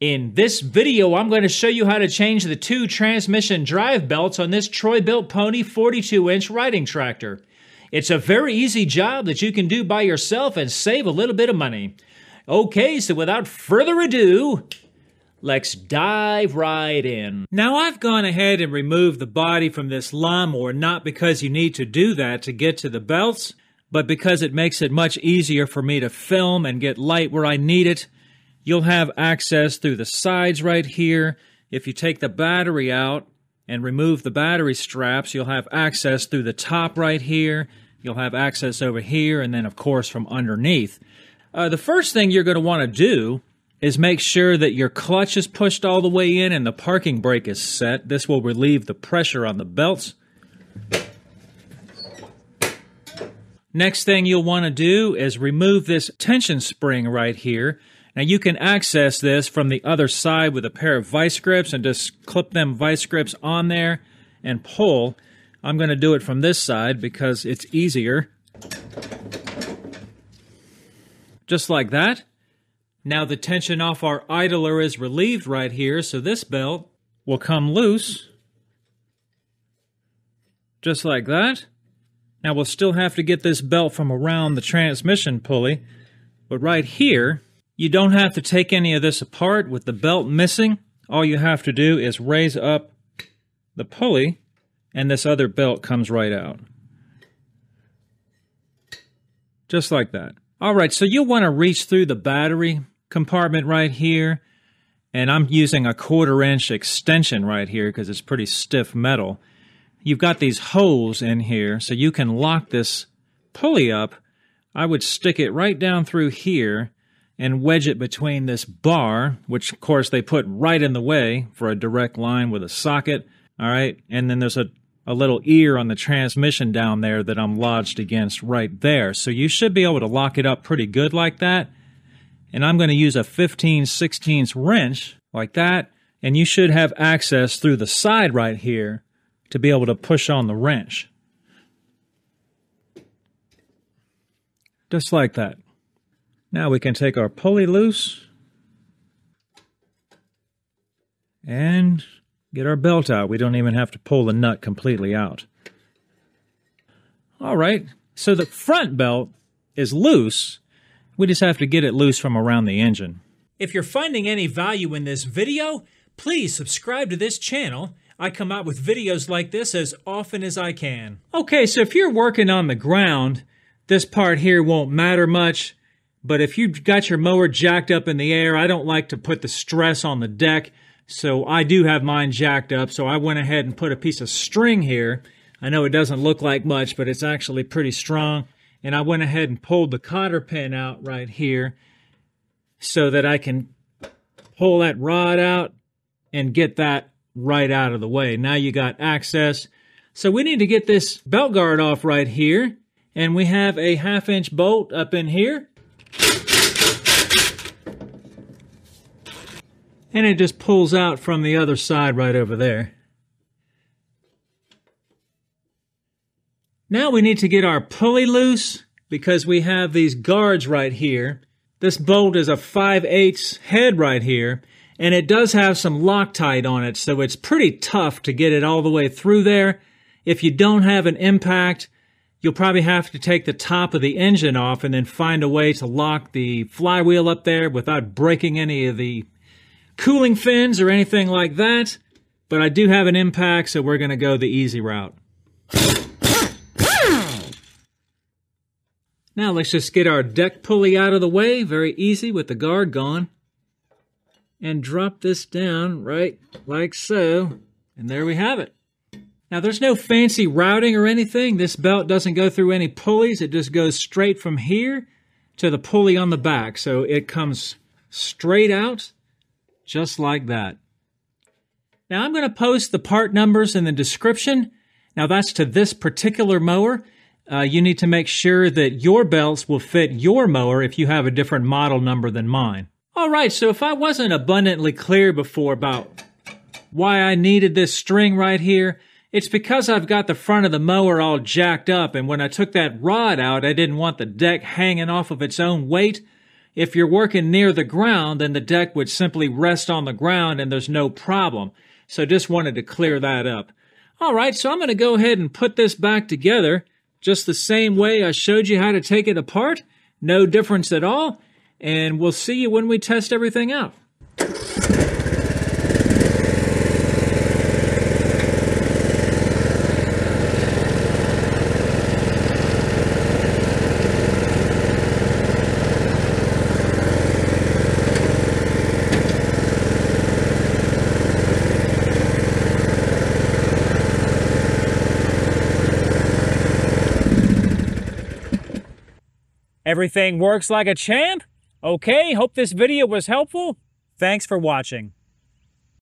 In this video, I'm going to show you how to change the two transmission drive belts on this Troy-Bilt Pony 42-inch riding tractor. It's a very easy job that you can do by yourself and save a little bit of money. Okay, so without further ado, let's dive right in. Now I've gone ahead and removed the body from this lawnmower, not because you need to do that to get to the belts, but because it makes it much easier for me to film and get light where I need it You'll have access through the sides right here. If you take the battery out and remove the battery straps, you'll have access through the top right here. You'll have access over here, and then, of course, from underneath. Uh, the first thing you're going to want to do is make sure that your clutch is pushed all the way in and the parking brake is set. This will relieve the pressure on the belts. Next thing you'll want to do is remove this tension spring right here. Now you can access this from the other side with a pair of vice grips and just clip them vice grips on there and pull. I'm going to do it from this side because it's easier. Just like that. Now the tension off our idler is relieved right here, so this belt will come loose. Just like that. Now we'll still have to get this belt from around the transmission pulley, but right here, you don't have to take any of this apart with the belt missing. All you have to do is raise up the pulley and this other belt comes right out. Just like that. All right, so you'll want to reach through the battery compartment right here. And I'm using a quarter inch extension right here because it's pretty stiff metal. You've got these holes in here so you can lock this pulley up. I would stick it right down through here and wedge it between this bar, which of course they put right in the way for a direct line with a socket. All right. And then there's a, a little ear on the transmission down there that I'm lodged against right there. So you should be able to lock it up pretty good like that. And I'm going to use a 15 16 wrench like that. And you should have access through the side right here to be able to push on the wrench. Just like that. Now we can take our pulley loose and get our belt out. We don't even have to pull the nut completely out. All right, so the front belt is loose. We just have to get it loose from around the engine. If you're finding any value in this video, please subscribe to this channel. I come out with videos like this as often as I can. Okay, so if you're working on the ground, this part here won't matter much. But if you've got your mower jacked up in the air, I don't like to put the stress on the deck. So I do have mine jacked up. So I went ahead and put a piece of string here. I know it doesn't look like much, but it's actually pretty strong. And I went ahead and pulled the cotter pin out right here so that I can pull that rod out and get that right out of the way. Now you got access. So we need to get this belt guard off right here. And we have a half inch bolt up in here. And it just pulls out from the other side right over there. Now we need to get our pulley loose because we have these guards right here. This bolt is a 5 8 head right here, and it does have some Loctite on it, so it's pretty tough to get it all the way through there. If you don't have an impact, you'll probably have to take the top of the engine off and then find a way to lock the flywheel up there without breaking any of the cooling fins or anything like that, but I do have an impact, so we're going to go the easy route. Now let's just get our deck pulley out of the way, very easy with the guard gone. And drop this down right like so, and there we have it. Now there's no fancy routing or anything. This belt doesn't go through any pulleys. It just goes straight from here to the pulley on the back. So it comes straight out just like that. Now I'm going to post the part numbers in the description. Now that's to this particular mower. Uh, you need to make sure that your belts will fit your mower if you have a different model number than mine. All right, so if I wasn't abundantly clear before about why I needed this string right here, it's because I've got the front of the mower all jacked up, and when I took that rod out, I didn't want the deck hanging off of its own weight. If you're working near the ground, then the deck would simply rest on the ground and there's no problem. So just wanted to clear that up. All right, so I'm going to go ahead and put this back together just the same way I showed you how to take it apart. No difference at all. And we'll see you when we test everything out. Everything works like a champ? Okay, hope this video was helpful. Thanks for watching.